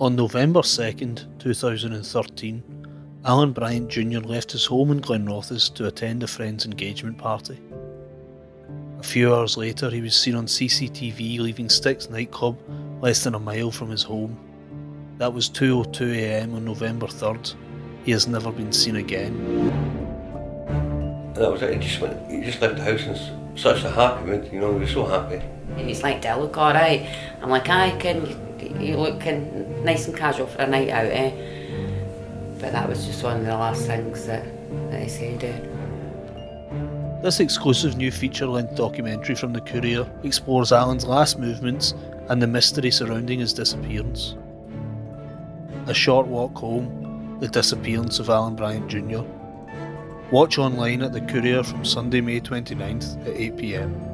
On November 2nd, 2013, Allan Bryant Jr. left his home in Glenrothes to attend a friend's engagement party. A few hours later, he was seen on CCTV leaving Styx nightclub less than a mile from his home. That was 2.02am on November 3rd. He has never been seen again. And that was it, he just went, he just left the house in such a happy mood, you know, he was so happy. He's like, do I look alright? I'm like, I can, you, you looking nice and casual for a night out, eh? But that was just one of the last things that, that he said. Eh? This exclusive new feature length documentary from the Courier explores Allan's last movements and the mystery surrounding his disappearance. A Short Walk Home The Disappearance of Allan Bryant Jr. Watch online at the Courier from Sunday, May 29th at 8pm.